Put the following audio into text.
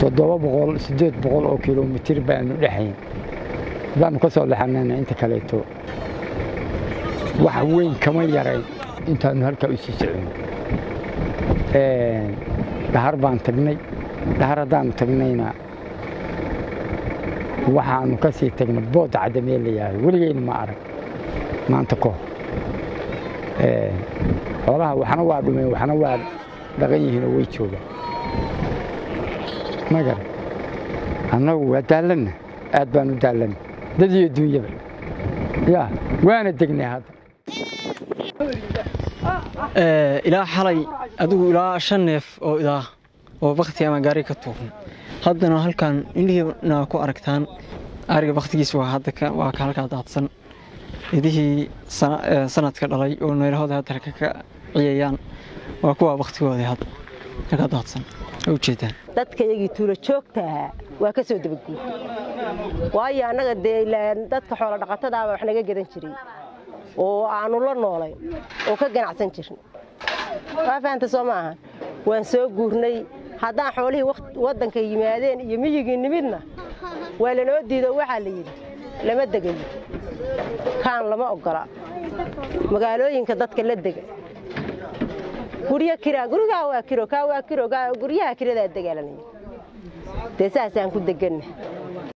toddoba boqol siddeed boqol oo kilomitir baanu dhexayn. Haddaannu ka soo lexanayna inta kaleeto. Wax weyn kama yarayn intaannu halkaa u sii soconno dhahar baan tagnay. Dhahar haddaannu tagnayna waxaannu ka sii tagnay boodda caddamee la yaahay weligeyna ma arag. Maanta kahor xoolaha waxna waa dhumeen waxna waa dhaqan yihiinoo way joogaan magar annagu waa daallanna aad baan u daallanna dad iyo duunyaba yaa waana degnay hadda ilaa xalay adigu ilaa shan neef oo idaa oo bakti ama gaari ka tuuran haddana halkan indhihiina ku aragtaan ariga baktigiisa waa ka halkaa daadsan idihii sanadka dhalay oo neelahooda hadda ka ciyayaan waa kuwa baktigooda hadda halkaa daadsan ujeedaan dadka iyagii tuulo joogta ahaa waa ka soo dabaguur waayo annaga dee dadka xoolo dhaqatadaaba wax naga gadan jiray oo aanu la noolay oo ka ganacsan jirin waa fahanta soo ma ahan waan soo guurnay haddaan xoolihii waddanka yimaadeen iyo miyigii nimidna waa lanoo diido waxaa la yidhi lama degayo kaan lama oggola magaalooyinka dadka la dega guryo kiraa gurigaa waa kiro kaa waa kiro guryaha kiradaa degaalanaya dee saasaan ku deganna